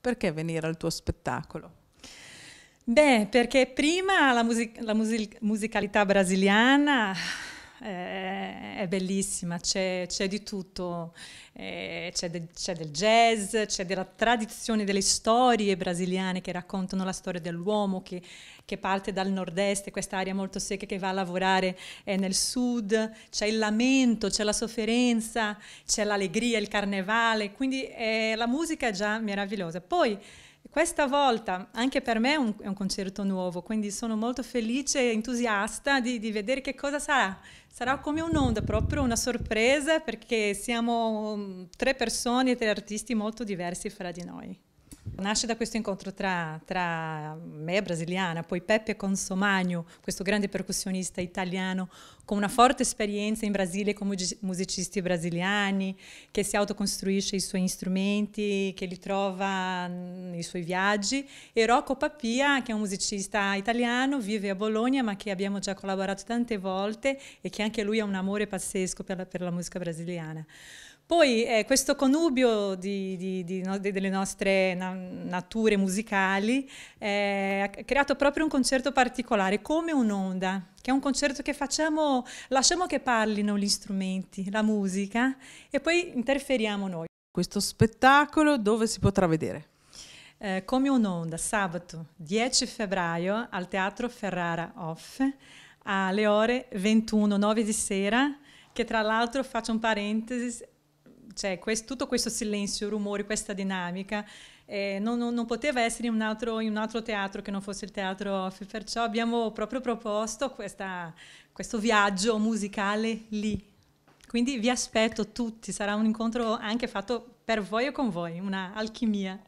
Perché venire al tuo spettacolo? Beh, perché prima la, music- la music- musicalità brasiliana eh, è bellissima, c'è, c'è di tutto, eh, c'è, de- c'è, del jazz, c'è della tradizione delle storie brasiliane che raccontano la storia dell'uomo che, che parte dal nord-est, quest'area molto secca che va a lavorare eh, nel sud, c'è il lamento, c'è la sofferenza, c'è l'allegria, il carnevale, quindi eh, la musica è già meravigliosa. Poi questa volta anche per me è un, è un, concerto nuovo, quindi sono molto felice e entusiasta di, di, vedere che cosa sarà. Sarà come un'onda, proprio una sorpresa perché siamo mm, tre persone e tre artisti molto diversi fra di noi. Nasce da questo incontro tra, tra me, brasiliana, poi Peppe Consomagno, questo grande percussionista italiano con una forte esperienza in Brasile con musicisti brasiliani, che si autocostruisce i suoi strumenti, che li trova nei suoi viaggi, e Rocco Papia, che è un musicista italiano, vive a Bologna, ma che abbiamo già collaborato tante volte e che anche lui ha un amore pazzesco per la, per la musica brasiliana. Poi eh, questo connubio di, di, di, delle nostre na nature musicali eh, ha creato proprio un concerto particolare, come un'onda, che è un concerto che facciamo, lasciamo che parlino gli strumenti, la musica e poi interferiamo noi. Questo spettacolo dove si potrà vedere? Eh, come un'onda, sabato 10 febbraio al Teatro Ferrara Off alle ore 21, 9 di sera, che tra l'altro faccio un parentesi, cioè questo, tutto questo silenzio, rumori, questa dinamica eh, non, non, non, poteva essere in un, altro, in un, altro, teatro che non fosse il teatro off, perciò abbiamo proprio proposto questa, questo viaggio musicale lì. Quindi vi aspetto tutti, sarà un incontro anche fatto per voi e con voi, una alchimia.